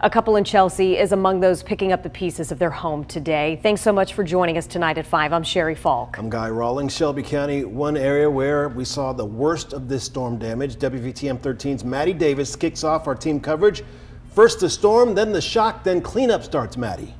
A couple in Chelsea is among those picking up the pieces of their home today. Thanks so much for joining us tonight at 5. I'm Sherry Falk. I'm Guy Rawlings. Shelby County, one area where we saw the worst of this storm damage. WVTM 13's Maddie Davis kicks off our team coverage. First the storm, then the shock, then cleanup starts, Maddie.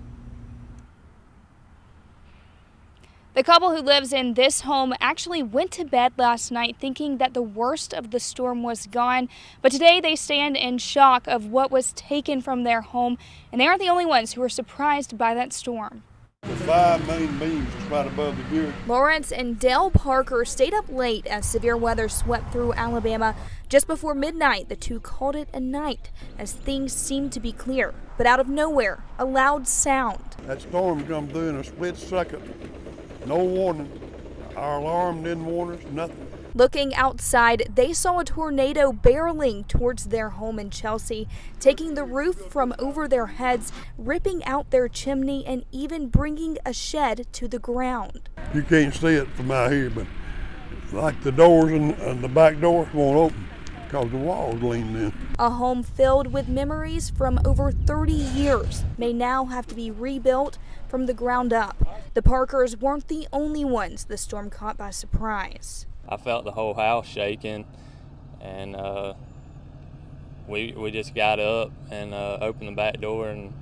The couple who lives in this home actually went to bed last night thinking that the worst of the storm was gone, but today they stand in shock of what was taken from their home, and they aren't the only ones who were surprised by that storm. The five main beams right above the gear. Lawrence and Dale Parker stayed up late as severe weather swept through Alabama. Just before midnight, the two called it a night as things seemed to be clear. But out of nowhere, a loud sound. That storm come through in a split second. No warning. Our alarm didn't warn us, nothing. Looking outside, they saw a tornado barreling towards their home in Chelsea, taking the roof from over their heads, ripping out their chimney, and even bringing a shed to the ground. You can't see it from out here, but like the doors and, and the back door won't open because the walls leaned in. A home filled with memories from over 30 years may now have to be rebuilt from the ground up. The Parkers weren't the only ones the storm caught by surprise. I felt the whole house shaking, and uh, we we just got up and uh, opened the back door and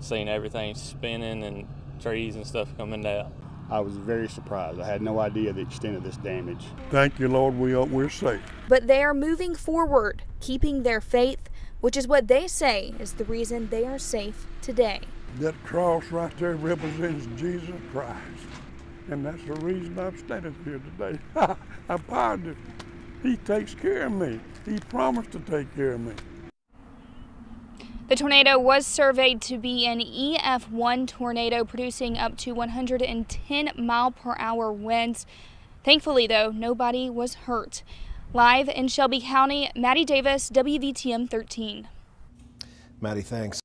seen everything spinning and trees and stuff coming down. I was very surprised. I had no idea the extent of this damage. Thank you, Lord, we are, we're safe. But they are moving forward, keeping their faith, which is what they say is the reason they are safe today. That cross right there represents Jesus Christ. And that's the reason I'm standing here today. I'm positive He takes care of me. He promised to take care of me. The tornado was surveyed to be an EF1 tornado producing up to 110 mile per hour winds. Thankfully, though, nobody was hurt. Live in Shelby County, Maddie Davis, WVTM 13. Maddie, thanks.